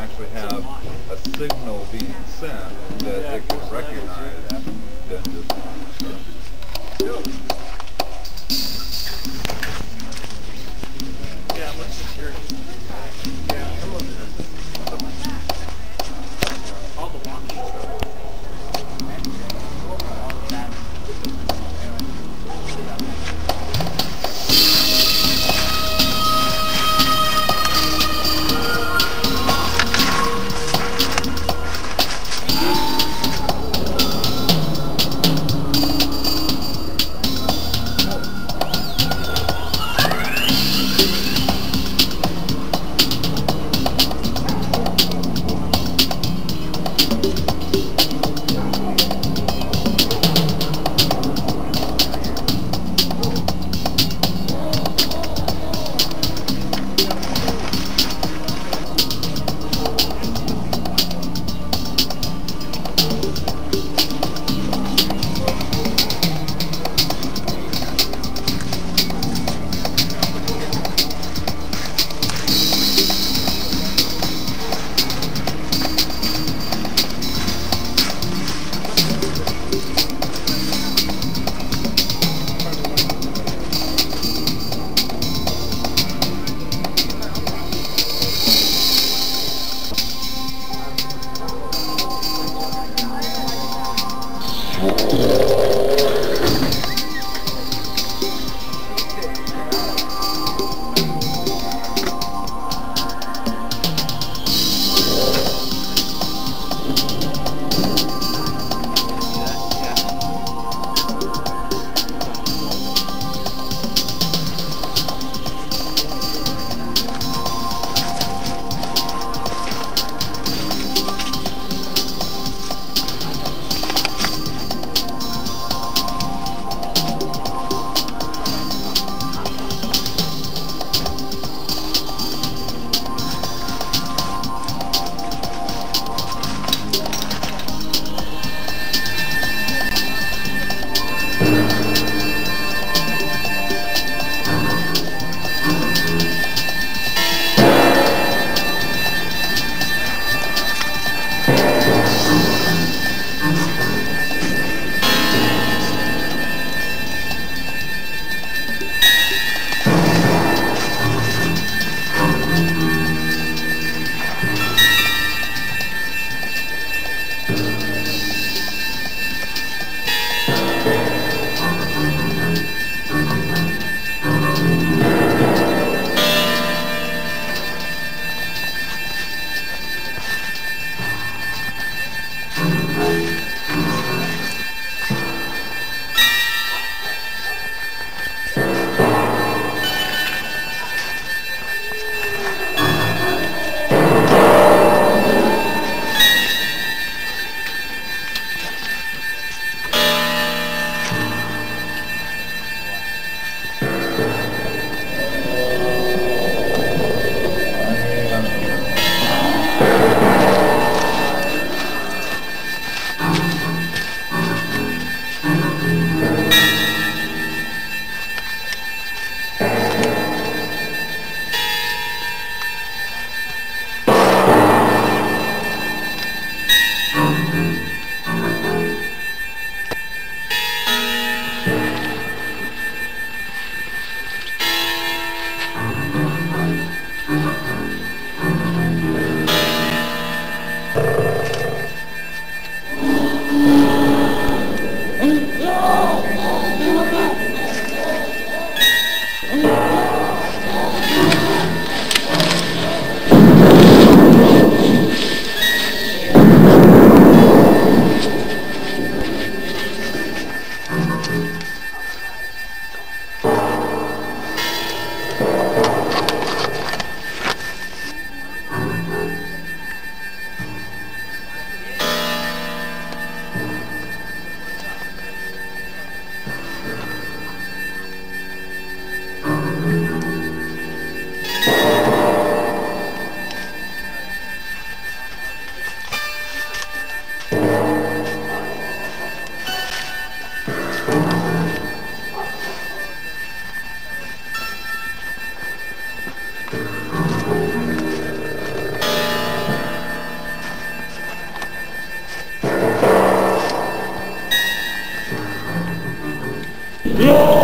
actually have a signal being sent that it can recognize than just shit. Oh. Yeah!